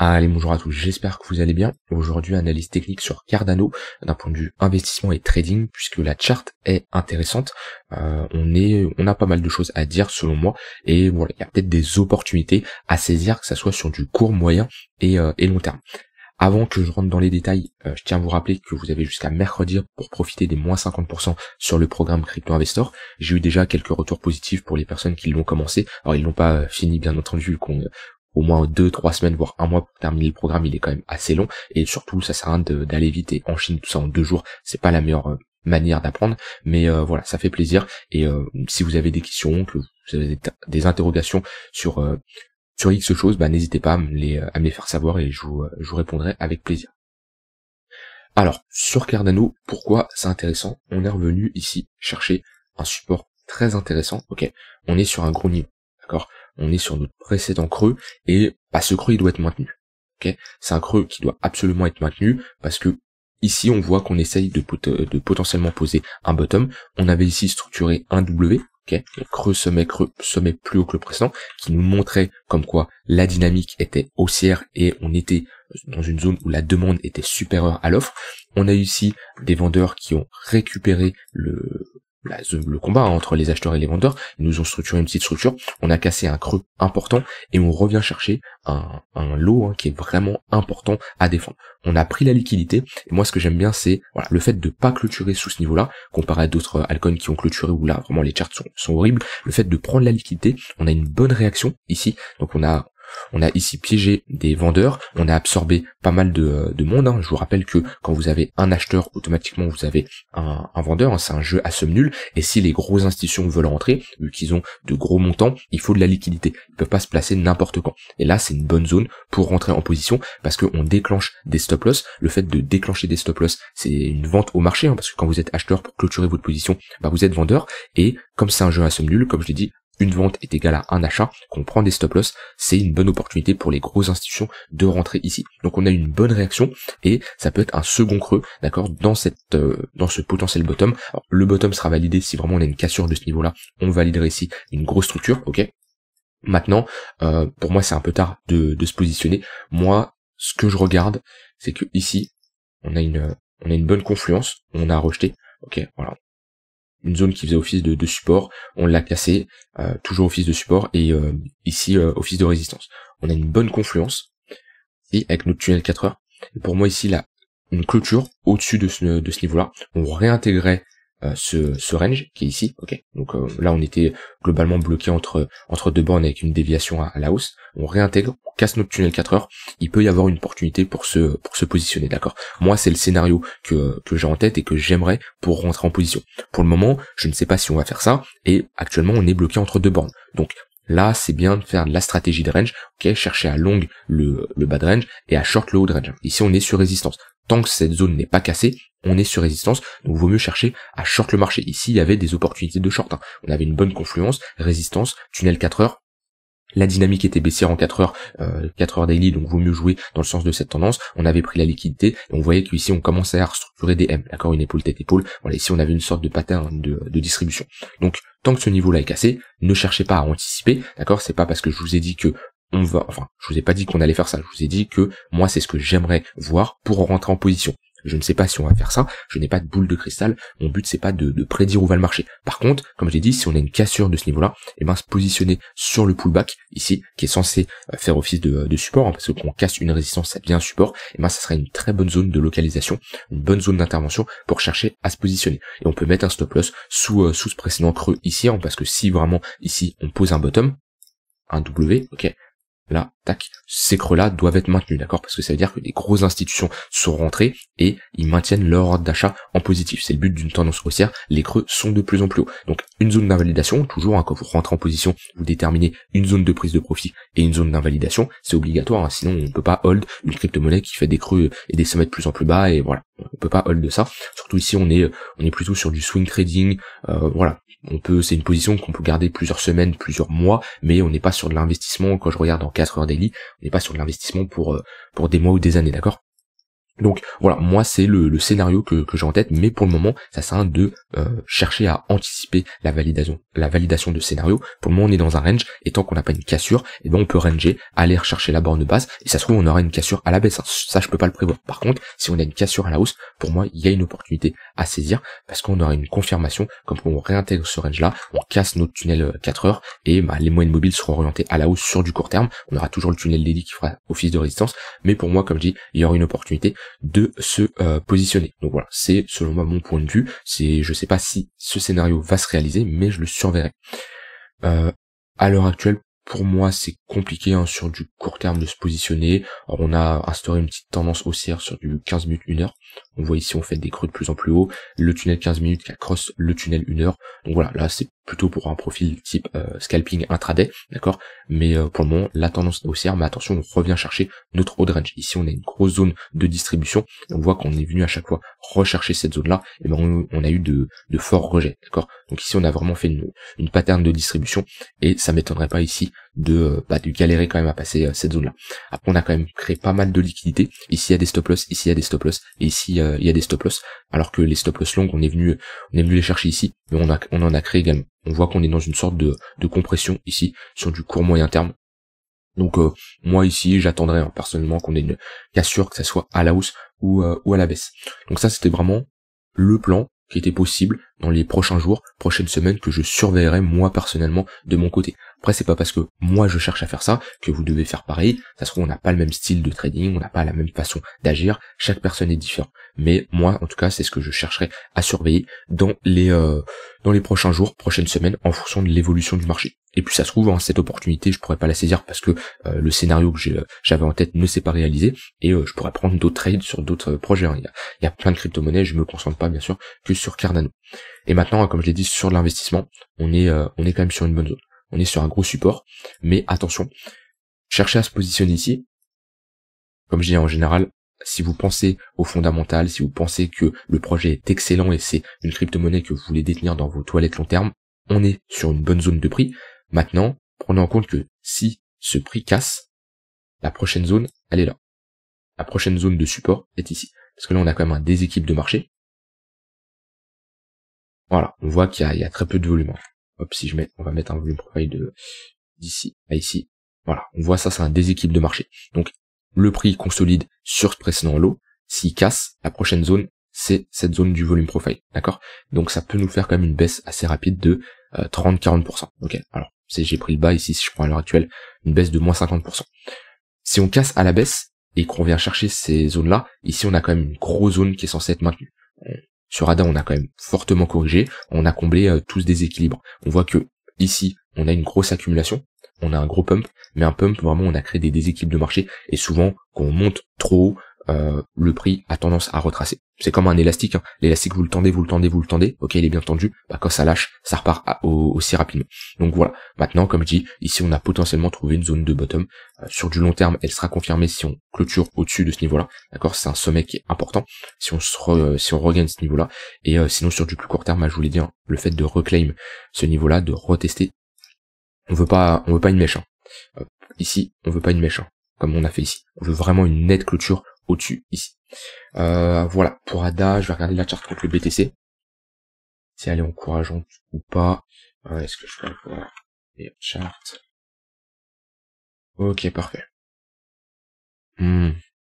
Allez, bonjour à tous, j'espère que vous allez bien. Aujourd'hui, analyse technique sur Cardano d'un point de vue investissement et trading, puisque la charte est intéressante. Euh, on est, on a pas mal de choses à dire selon moi, et voilà, il y a peut-être des opportunités à saisir, que ça soit sur du court, moyen et, euh, long terme. Avant que je rentre dans les détails, euh, je tiens à vous rappeler que vous avez jusqu'à mercredi pour profiter des moins 50% sur le programme Crypto Investor. J'ai eu déjà quelques retours positifs pour les personnes qui l'ont commencé. Alors ils l'ont pas fini bien entendu, qu'on au moins deux, trois semaines, voire un mois pour terminer le programme, il est quand même assez long. Et surtout, ça sert à rien d'aller vite et en Chine tout ça en deux jours, c'est pas la meilleure euh, manière d'apprendre. Mais euh, voilà, ça fait plaisir. Et euh, si vous avez des questions, que vous avez des, interrogations sur sur X choses, bah, n'hésitez pas à me, les, à me les faire savoir et je vous, je vous répondrai avec plaisir. Alors, sur Cardano, pourquoi c'est intéressant? On est revenu ici chercher un support très intéressant. Ok, on est sur un gros niveau, d'accord? On est sur notre précédent creux et bah, ce creux il doit être maintenu. Ok, c'est un creux qui doit absolument être maintenu parce que ici on voit qu'on essaye de, de, potentiellement poser un bottom. On avait ici structuré un W, ok, creux sommet creux sommet plus haut que le précédent, qui nous montrait comme quoi la dynamique était haussière et on était dans une zone où la demande était supérieure à l'offre. On a ici des vendeurs qui ont récupéré le, le combat entre les acheteurs et les vendeurs, ils nous ont structuré une petite structure, on a cassé un creux important et on revient chercher un, lot hein, qui est vraiment important à défendre. On a pris la liquidité et moi ce que j'aime bien c'est le fait de pas clôturer sous ce niveau-là, comparé à d'autres altcoins qui ont clôturé où là vraiment les charts sont horribles, le fait de prendre la liquidité, on a une bonne réaction ici, donc on a on a ici piégé des vendeurs, on a absorbé pas mal de, monde. Hein. Je vous rappelle que quand vous avez un acheteur, automatiquement vous avez un, vendeur. Hein. C'est un jeu à somme nulle. Et si les grosses institutions veulent rentrer, vu qu'ils ont de gros montants, il faut de la liquidité. Ils peuvent pas se placer n'importe quand. Et là, c'est une bonne zone pour rentrer en position parce qu'on déclenche des stop loss. Le fait de déclencher des stop loss, c'est une vente au marché, hein, parce que quand vous êtes acheteur pour clôturer votre position, bah vous êtes vendeur. Et comme c'est un jeu à somme nulle, comme je l'ai dit, une vente est égale à un achat, qu'on prend des stop loss, c'est une bonne opportunité pour les grosses institutions de rentrer ici. Donc on a une bonne réaction et ça peut être un second creux, d'accord, dans cette euh, dans ce potentiel bottom. le bottom sera validé si vraiment on a une cassure de ce niveau-là, on validerait ici une grosse structure, ok. Maintenant, euh, pour moi c'est un peu tard de, de se positionner. Moi, ce que je regarde, c'est que ici, on a une on a une bonne confluence, on a rejeté, ok, voilà, une zone qui faisait office de, support, on l'a cassé, euh, toujours office de support, et euh, ici euh, office de résistance. On a une bonne confluence, et avec notre tunnel 4 heures, pour moi ici là, une clôture au-dessus de ce, de ce niveau-là, on réintégrait euh, ce, ce, range qui est ici, ok? Donc euh, là on était globalement bloqué entre entre deux bornes avec une déviation à, la hausse. On réintègre, on casse notre tunnel 4 heures. Il peut y avoir une opportunité pour se pour se positionner, d'accord? Moi c'est le scénario que que j'ai en tête et que j'aimerais pour rentrer en position. Pour le moment, je ne sais pas si on va faire ça et actuellement on est bloqué entre deux bornes. Donc Là, c'est bien de faire de la stratégie de range, ok, chercher à long le, le bas de range et à short le haut de range. Ici, on est sur résistance. Tant que cette zone n'est pas cassée, on est sur résistance, donc vaut mieux chercher à short le marché. Ici, il y avait des opportunités de short. Hein. On avait une bonne confluence, résistance, tunnel 4 heures, la dynamique était baissière en 4 heures, euh, 4 heures daily, donc vaut mieux jouer dans le sens de cette tendance. On avait pris la liquidité, et on voyait qu'ici on commençait à restructurer des M, d'accord, une épaule tête épaule. Voilà, ici on avait une sorte de pattern de, de distribution. Donc tant que ce niveau-là est cassé, ne cherchez pas à anticiper, d'accord. C'est pas parce que je vous ai dit que on va, enfin, je vous ai pas dit qu'on allait faire ça. Je vous ai dit que moi c'est ce que j'aimerais voir pour rentrer en position. Je ne sais pas si on va faire ça, je n'ai pas de boule de cristal, mon but c'est pas de, prédire où va le marché. Par contre, comme j'ai dit, si on a une cassure de ce niveau-là, et eh ben se positionner sur le pullback, ici, qui est censé euh, faire office de, support, hein, parce que quand on casse une résistance, ça devient un support, et eh ben ça sera une très bonne zone de localisation, une bonne zone d'intervention pour chercher à se positionner. Et on peut mettre un stop loss sous, euh, ce précédent creux ici, hein, parce que si vraiment ici on pose un bottom, un W, ok, là, tac, ces creux-là doivent être maintenus, d'accord? Parce que ça veut dire que des grosses institutions sont rentrées et ils maintiennent leur ordre d'achat en positif. C'est le but d'une tendance haussière, les creux sont de plus en plus hauts. Donc une zone d'invalidation, toujours, hein, quand vous rentrez en position, vous déterminez une zone de prise de profit et une zone d'invalidation, c'est obligatoire, hein, sinon on ne peut pas hold une crypto-monnaie qui fait des creux et des sommets de plus en plus bas, et voilà, on peut pas hold de ça. Surtout ici, on est, on est plutôt sur du swing trading, euh, voilà, on peut, c'est une position qu'on peut garder plusieurs semaines, plusieurs mois, mais on n'est pas sur de l'investissement. Quand je regarde en 4 heures daily, on n'est pas sur l'investissement pour euh, pour des mois ou des années, d'accord? Donc voilà, moi c'est le, scénario que, j'ai en tête, mais pour le moment, ça sert de euh, chercher à anticiper la validation, la validation de scénario. Pour le moment, on est dans un range, et tant qu'on n'a pas une cassure, et eh ben on peut ranger, aller rechercher la borne basse, et ça se trouve on aura une cassure à la baisse. Hein. Ça, je peux pas le prévoir. Par contre, si on a une cassure à la hausse, pour moi, il y a une opportunité à saisir, parce qu'on aura une confirmation, comme on réintègre ce range-là, on casse notre tunnel 4 euh, heures, et bah, les moyennes mobiles seront orientés à la hausse sur du court terme. On aura toujours le tunnel daily qui fera office de résistance, mais pour moi, comme je dis, il y aura une opportunité de se euh, positionner. Donc voilà, c'est selon moi mon point de vue. C'est, je sais pas si ce scénario va se réaliser, mais je le surveillerai. Euh, à l'heure actuelle, pour moi, c'est compliqué hein, sur du court terme de se positionner. On a instauré une petite tendance haussière sur du 15 minutes 1 heure. On voit ici, on fait des creux de plus en plus haut. Le tunnel 15 minutes qui cross le tunnel 1 heure. Donc voilà, là, c'est plutôt pour un profil type euh, scalping intraday, d'accord? Mais euh, pour le moment, la tendance est haussière, mais attention, on revient chercher notre haut range. Ici, on a une grosse zone de distribution. On voit qu'on est venu à chaque fois rechercher cette zone-là, et ben on, a eu de, de forts rejets, d'accord? Donc ici, on a vraiment fait une, une pattern de distribution, et ça m'étonnerait pas ici de, euh, bah, de galérer quand même à passer cette zone-là. Après, on a quand même créé pas mal de liquidités. Ici, il y a des stop loss, ici, il y a des stop loss, et ici, il y a des stop loss. Alors que les stop loss longues, on est venu, on est venu les chercher ici, mais on, a, on en a créé également on voit qu'on est dans une sorte de, compression ici sur du court moyen terme. Donc euh, moi ici j'attendrai hein, personnellement qu'on ait une cassure que ça soit à la hausse ou, euh, ou à la baisse. Donc ça c'était vraiment le plan qui était possible dans les prochains jours, prochaines semaines que je surveillerai moi personnellement de mon côté. Après c'est pas parce que moi je cherche à faire ça que vous devez faire pareil. Ça se trouve on n'a pas le même style de trading, on n'a pas la même façon d'agir. Chaque personne est différente. Mais moi en tout cas c'est ce que je chercherai à surveiller dans les euh, dans les prochains jours, prochaines semaines en fonction de l'évolution du marché. Et puis ça se trouve, hein, cette opportunité, je pourrais pas la saisir parce que euh, le scénario que j'avais en tête ne s'est pas réalisé et euh, je pourrais prendre d'autres trades sur d'autres projets. Hein. Il, y a, il, y a, plein de crypto-monnaies, je me concentre pas bien sûr que sur Cardano. Et maintenant, comme je l'ai dit, sur l'investissement, on est euh, on est quand même sur une bonne zone. On est sur un gros support, mais attention, cherchez à se positionner ici. Comme je dis en général, si vous pensez au fondamental, si vous pensez que le projet est excellent et c'est une crypto-monnaie que vous voulez détenir dans vos toilettes long terme, on est sur une bonne zone de prix. Maintenant, prenez en compte que si ce prix casse, la prochaine zone, elle est là. La prochaine zone de support est ici. Parce que là, on a quand même un déséquilibre de marché. Voilà, on voit qu'il y, a très peu de volume. Hop, si je mets, on va mettre un volume profile de d'ici à ici. Voilà, on voit ça, c'est un déséquilibre de marché. Donc, le prix consolide sur ce précédent lot. S'il casse, la prochaine zone, c'est cette zone du volume profile. D'accord? Donc, ça peut nous faire quand même une baisse assez rapide de 30-40%. Euh, ok, alors j'ai pris le bas ici, si je prends à l'heure actuelle, une baisse de moins 50%. Si on casse à la baisse et qu'on vient chercher ces zones-là, ici on a quand même une grosse zone qui est censée être maintenue. Sur ADA, on a quand même fortement corrigé, on a comblé euh, tous des équilibres. On voit que ici, on a une grosse accumulation, on a un gros pump, mais un pump vraiment on a créé des déséquilibres de marché. Et souvent quand on monte trop haut, euh, le prix a tendance à retracer. C'est comme un élastique, hein. l'élastique vous le tendez, vous le tendez, vous le tendez, ok il est bien tendu, bah quand ça lâche, ça repart aussi rapidement. Donc voilà, maintenant comme je dis, ici on a potentiellement trouvé une zone de bottom. Euh, sur du long terme, elle sera confirmée si on clôture au-dessus de ce niveau-là, d'accord? C'est un sommet qui est important, si on, se si on regagne ce niveau-là, et euh, sinon sur du plus court terme, bah, je vous l'ai dit, hein, le fait de reclaim ce niveau-là, de retester, on veut pas, on veut pas une mèche. Hein. ici, on veut pas une mèche, comme on a fait ici. On veut vraiment une nette clôture au-dessus ici. Euh, voilà, pour ADA, je vais regarder la charte contre le BTC. Si elle est encourageante ou pas. Euh, est-ce que je peux avoir les chartes? Ok, parfait. Hmm.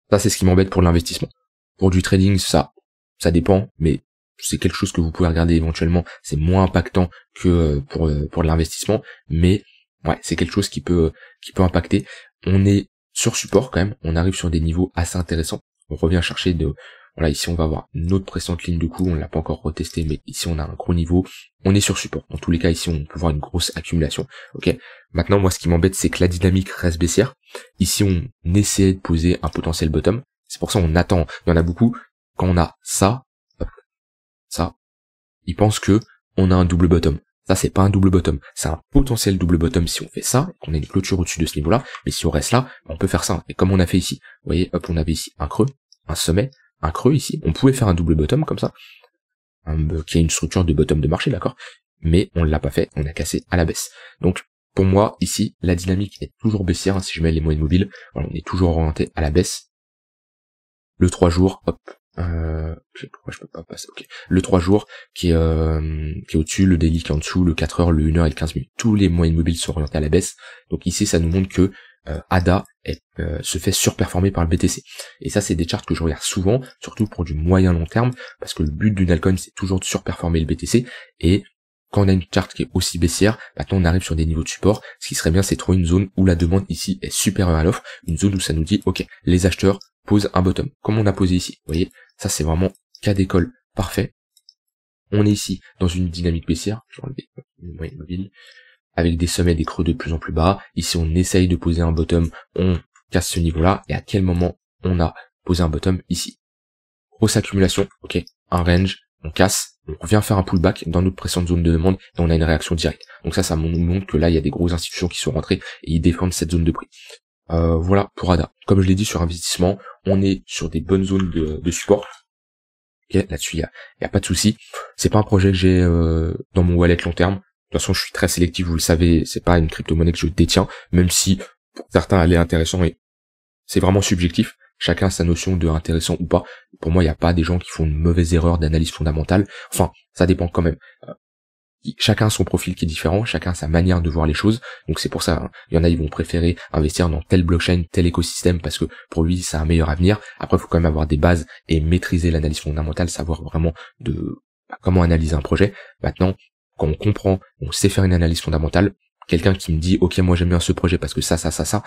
Ça, c'est ce qui m'embête pour l'investissement. Pour du trading, ça, ça dépend, mais c'est quelque chose que vous pouvez regarder éventuellement. C'est moins impactant que euh, pour, pour l'investissement, mais ouais, c'est quelque chose qui peut, qui peut impacter. On est sur support quand même, on arrive sur des niveaux assez intéressants. On revient chercher de voilà, ici on va avoir une autre précédente ligne de coup, on l'a pas encore retesté, mais ici on a un gros niveau, on est sur support. Dans tous les cas, ici on peut voir une grosse accumulation. Ok. Maintenant, moi ce qui m'embête, c'est que la dynamique reste baissière. Ici on essaie de poser un potentiel bottom. C'est pour ça on attend. Il y en a beaucoup. Quand on a ça, ça, ils pensent que on a un double bottom. Ça, c'est pas un double bottom. C'est un potentiel double bottom si on fait ça, qu'on a une clôture au-dessus de ce niveau-là. Mais si on reste là, on peut faire ça. Et comme on a fait ici, voyez, hop, on avait ici un creux, un sommet, un creux ici. On pouvait faire un double bottom comme ça, qui a une structure de bottom de marché, d'accord? Mais on l'a pas fait, on a cassé à la baisse. Donc, pour moi, ici, la dynamique est toujours baissière. Hein, si je mets les moyennes mobiles, on est toujours orienté à la baisse. le 3 jours, hop, euh, le 3 jours qui est, euh, qui est au-dessus, le daily qui est en dessous, le 4 heures, le 1 heure et le 15 minutes. Tous les moyens mobiles sont orientés à la baisse. Donc ici, ça nous montre que euh, ADA se fait surperformer par le BTC. Et ça, c'est des charts que je regarde souvent, surtout pour du moyen long terme, parce que le but d'une altcoin, c'est toujours de surperformer le BTC. Et quand on a une charte qui est aussi baissière, maintenant on arrive sur des niveaux de support. Ce qui serait bien, c'est trouver une zone où la demande ici est supérieure à l'offre, une zone où ça nous dit, ok, les acheteurs posent un bottom, comme on a posé ici. Vous voyez, ça c'est vraiment cas d'école parfait. On est ici dans une dynamique baissière. Je vais enlever le moyen mobile avec des sommets et des creux de plus en plus bas. Ici, on essaye de poser un bottom, on casse ce niveau-là, et à quel moment on a posé un bottom ici? Grosse accumulation, ok, un range, on casse, on revient faire un pullback dans notre précédente zone de demande, et on a une réaction directe. Donc ça, ça nous montre que là, il y a des grosses institutions qui sont rentrées, et ils défendent cette zone de prix. Euh, voilà pour ADA. Comme je l'ai dit sur investissement, on est sur des bonnes zones de, support. Là-dessus, il n'y a, y a, pas de souci. C'est pas un projet que j'ai euh, dans mon wallet long terme. De toute façon, je suis très sélectif, vous le savez, c'est pas une crypto-monnaie que je détiens, même si pour certains elle est intéressante et c'est vraiment subjectif. Chacun sa notion de intéressant ou pas. Pour moi, il n'y a pas des gens qui font une mauvaise erreur d'analyse fondamentale. Enfin, ça dépend quand même. Euh, chacun a son profil qui est différent, chacun a sa manière de voir les choses. Donc c'est pour ça, hein. il y en a, ils vont préférer investir dans tel blockchain, tel écosystème, parce que pour lui, c'est un meilleur avenir. Après, il faut quand même avoir des bases et maîtriser l'analyse fondamentale, savoir vraiment de bah, comment analyser un projet. Maintenant, quand on comprend, on sait faire une analyse fondamentale, quelqu'un qui me dit ok moi j'aime bien ce projet parce que ça ça ça ça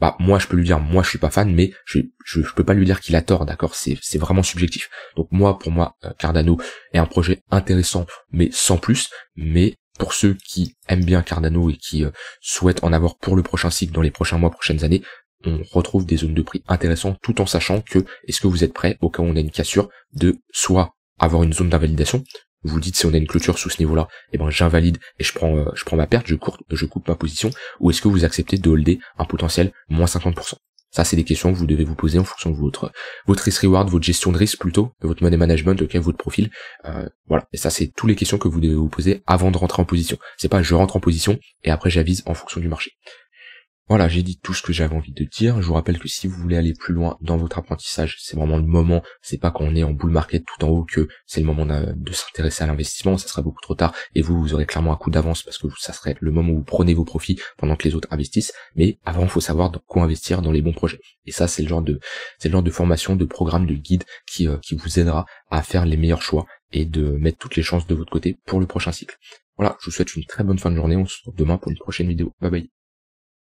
bah moi je peux lui dire moi je suis pas fan mais je je, peux pas lui dire qu'il a tort d'accord? C'est c'est vraiment subjectif. Donc moi pour moi euh, Cardano est un projet intéressant mais sans plus. Mais pour ceux qui aiment bien Cardano et qui euh, souhaitent en avoir pour le prochain cycle dans les prochains mois prochaines années on retrouve des zones de prix intéressantes tout en sachant que est-ce que vous êtes prêt au cas où on a une cassure de soit avoir une zone d'invalidation vous dites si on a une clôture sous ce niveau-là, eh ben j'invalide et je prends euh, je prends ma perte, je coupe je coupe ma position, ou est-ce que vous acceptez de holder un potentiel moins 50% Ça c'est des questions que vous devez vous poser en fonction de votre votre risk reward, votre gestion de risque plutôt, votre money management, ok, votre profil, euh, voilà. Et ça c'est toutes les questions que vous devez vous poser avant de rentrer en position. C'est pas je rentre en position et après j'avise en fonction du marché. Voilà, j'ai dit tout ce que j'avais envie de dire. Je vous rappelle que si vous voulez aller plus loin dans votre apprentissage, c'est vraiment le moment. C'est pas quand on est en bull market tout en haut que c'est le moment de s'intéresser à l'investissement. Ça sera beaucoup trop tard et vous, vous aurez clairement un coup d'avance parce que ça serait le moment où vous prenez vos profits pendant que les autres investissent. Mais avant, il faut savoir dans quoi investir dans les bons projets. Et ça, c'est le genre de, c'est le genre de formation, de programme, de guide qui, euh, qui vous aidera à faire les meilleurs choix et de mettre toutes les chances de votre côté pour le prochain cycle. Voilà, je vous souhaite une très bonne fin de journée. On se retrouve demain pour une prochaine vidéo. Bye bye.